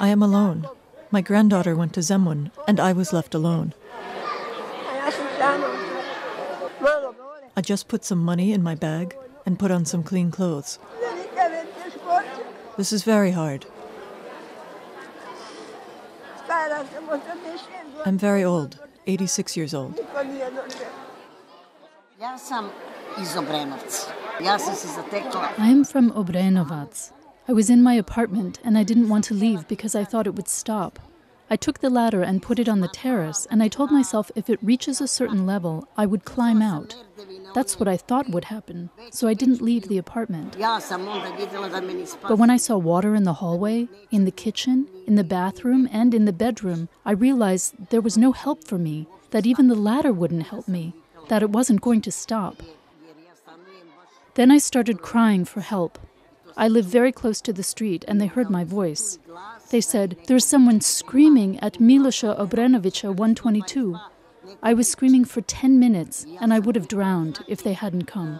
I am alone. My granddaughter went to Zemun, and I was left alone. A ja sam sama. Malo gore. I just put some money in my bag and put on some clean clothes. Velika već teškoća. This is very hard. Stara sam 86 godina. I'm very old, 86 years old. Niko nije došao. Ja sam iz Obrenovca. Ja sam se zatekla I am from Obrenovac. I was in my apartment and I didn't want to leave because I thought it would stop. I took the ladder and put it on the terrace, and I told myself if it reaches a certain level, I would climb out. That's what I thought would happen, so I didn't leave the apartment. Ja sam onda vidjela da me ni spasi. But when I saw water in the hallway, in the kitchen, in the bathroom, and in the bedroom, I realized there was no help for me, that even the ladder wouldn't help me, that it wasn't going to stop. Then I started crying for help. I live very close to the street, and they heard my voice. They said, There's someone screaming at Miloša Obrenovića 122. I was screaming for 10 minutes, and I would have drowned if they hadn't come.